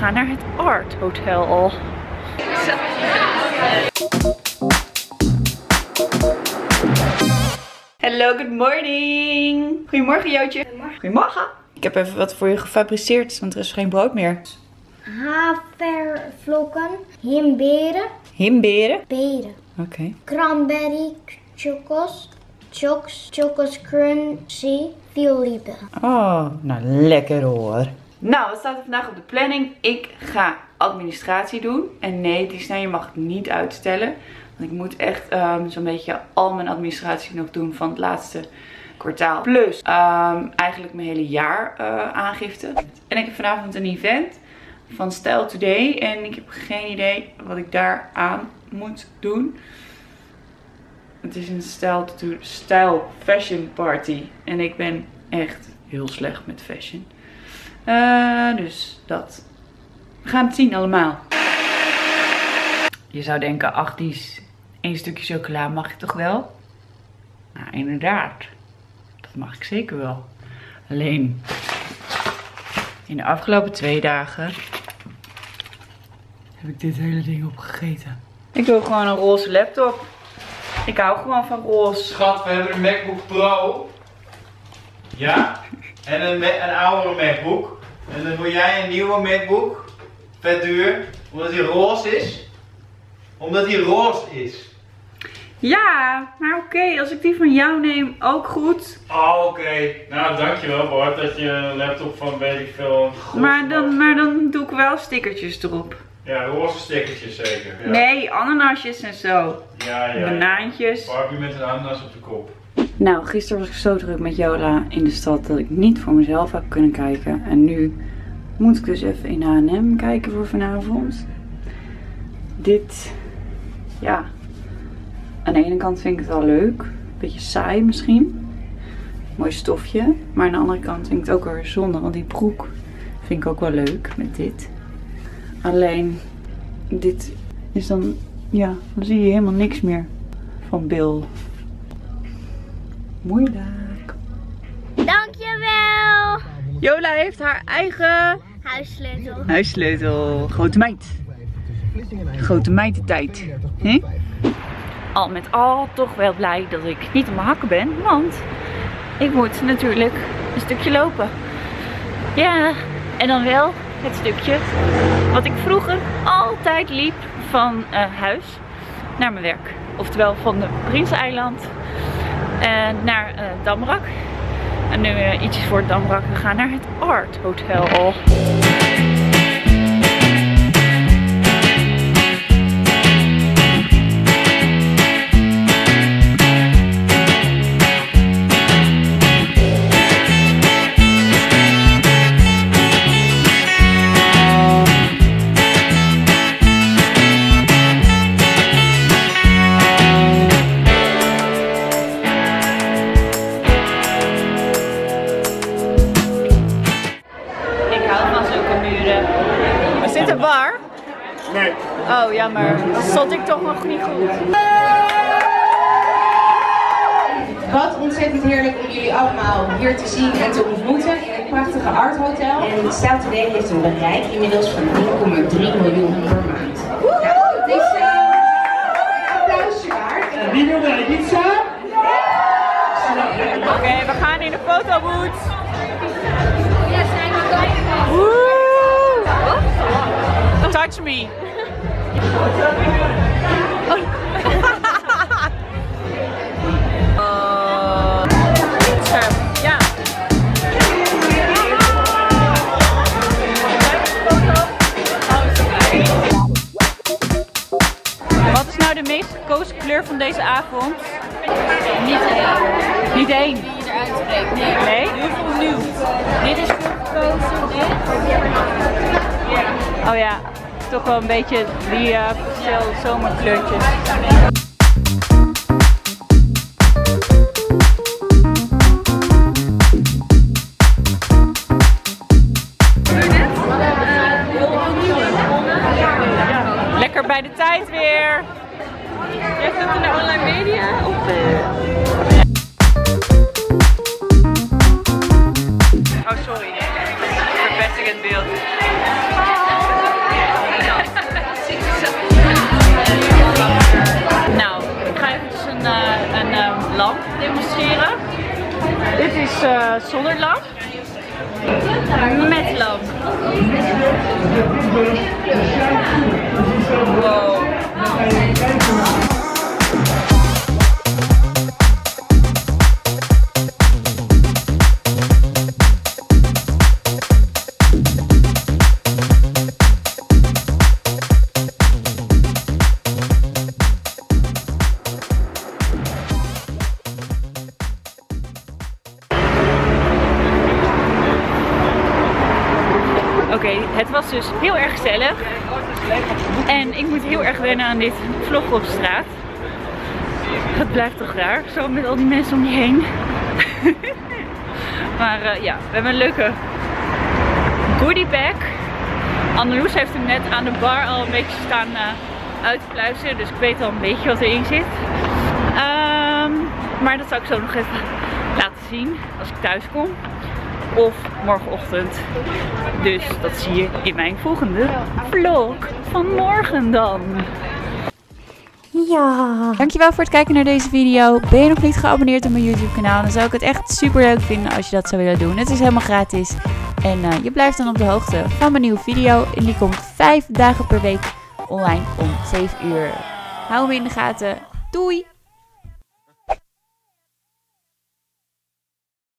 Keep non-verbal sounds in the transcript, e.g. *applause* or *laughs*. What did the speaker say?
gaan naar het Art Hotel. Hallo, good morning. Goedemorgen Jootje. Goedemorgen. Ik heb even wat voor je gefabriceerd, want er is geen brood meer. havervlokken, himberen, Himberen. beren, Oké. cranberry, chocos, chocos, chocos crunchy, viooliepen. Oh, nou lekker hoor. Nou, wat staat er vandaag op de planning? Ik ga administratie doen. En nee, Disney, je mag het niet uitstellen. Want ik moet echt ehm, zo'n beetje al mijn administratie nog doen van het laatste kwartaal. Plus ehm, eigenlijk mijn hele jaar eh, aangifte. En ik heb vanavond een event van Style Today. En ik heb geen idee wat ik daar aan moet doen. Het is een style, style fashion party. En ik ben echt heel slecht met fashion. Eh, dus dat. We gaan het zien allemaal. Je zou denken, ach die is één stukje chocola mag ik toch wel? Nou, inderdaad. Dat mag ik zeker wel. Alleen, in de afgelopen twee dagen heb ik dit hele ding opgegeten. Ik wil gewoon een roze laptop. Ik hou gewoon van roze. Schat, we hebben een MacBook Pro. Ja. En een, een oudere MacBook. En dan wil jij een nieuwe MacBook. Vet duur. Omdat die roze is. Omdat die roze is. Ja, maar oké, als ik die van jou neem, ook goed. Oh, oké. Nou, dankjewel Bart dat je een laptop van weet ik veel. goed Maar dan, maar dan doe ik wel stickertjes erop. Ja, roze stickertjes zeker. Ja. Nee, ananasjes en zo. Ja, ja. ja. Banaantjes. Barbie met een ananas op de kop. Nou, gisteren was ik zo druk met Jola in de stad dat ik niet voor mezelf heb kunnen kijken. En nu moet ik dus even in H&M kijken voor vanavond. Dit, ja, aan de ene kant vind ik het wel leuk. Beetje saai misschien. Mooi stofje. Maar aan de andere kant vind ik het ook wel weer zonde, want die broek vind ik ook wel leuk met dit. Alleen, dit is dan, ja, dan zie je helemaal niks meer van Bill. Moeilijk. Dankjewel! Jola heeft haar eigen Huissleutel. huissleutel. Grote meid. Grote meidentijd. Al met al toch wel blij dat ik niet op mijn hakken ben. Want ik moet natuurlijk een stukje lopen. Ja, en dan wel het stukje wat ik vroeger altijd liep van eh, huis naar mijn werk. Oftewel van de Prinseneiland en naar eh Damrak. En nu eh, ietsjes voor Damrak. We gaan naar het Art Hotel. Jammer. Dan stond ik toch nog niet goed. Wat ontzettend heerlijk om jullie allemaal hier te zien en te ontmoeten in het prachtige Art Hotel. En Style Today heeft een bereik inmiddels van 1,3 miljoen per maand. Nou, het is eh, een applausje waard. Wie wil er pizza? Oké, we gaan in de fotoboot. Woe! Touch me. Kleur van deze avond? Niet één. Niet één? Die je eruit spreekt. Nee. Nee? Heel veel nieuw. Dit is veel gekozen. Dit. Oh ja, toch wel een beetje die uh, pastel zomerkleurtjes. Lekker bij de tijd weer. Jij zit in de online media? Of, eh, Oh, sorry. Verpesting beeld. nou, ik ga even een, eh, een, een lamp demonstreren. Dit is uh, zonder lamp. Met lamp. Oké, het was dus heel erg gezellig. En ik moet heel erg wennen aan dit vloggen op straat. Het blijft toch raar, zo met al die mensen om je heen. *laughs* maar eh, ja, we hebben een leuke goodie bag. Anneloes heeft hem net aan de bar al een beetje staan uh. Dus ik weet al een beetje wat erin zit. Ehm, maar dat zal ik zo nog even laten zien als ik thuis kom of morgenochtend. Dus dat zie je in mijn volgende vlog van morgen dan. Ja. Dankjewel voor het kijken naar deze video. Ben je nog niet geabonneerd op mijn YouTube kanaal? Dan zou ik het echt super leuk vinden als je dat zou willen doen. Het is helemaal gratis. En uh, je blijft dan op de hoogte van mijn nieuwe video. En die komt 5 dagen per week online om 7 uur. Hou hem in de gaten. Doei!